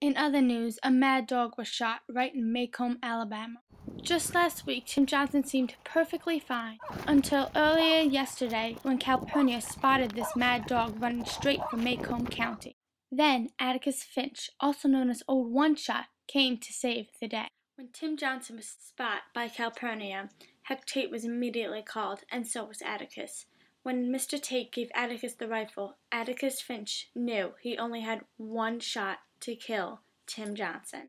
In other news, a mad dog was shot right in Maycomb, Alabama. Just last week, Tim Johnson seemed perfectly fine until earlier yesterday when Calpurnia spotted this mad dog running straight for Maycomb County. Then Atticus Finch, also known as Old One Shot, came to save the day. When Tim Johnson was spotted by Calpurnia, Huck Tate was immediately called, and so was Atticus. When Mr. Tate gave Atticus the rifle, Atticus Finch knew he only had one shot to kill Tim Johnson.